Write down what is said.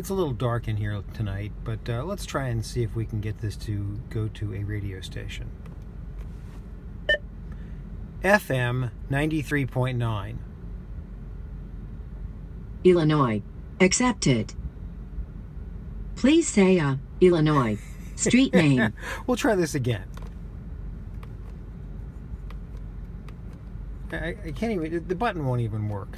It's a little dark in here tonight, but uh, let's try and see if we can get this to go to a radio station. FM 93.9. Illinois. Accepted. Please say uh, Illinois. Street name. we'll try this again. I, I can't even, the button won't even work.